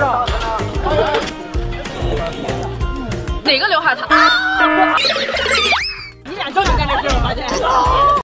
上。哪个刘海他？啊、你俩就应干这劲儿，发现。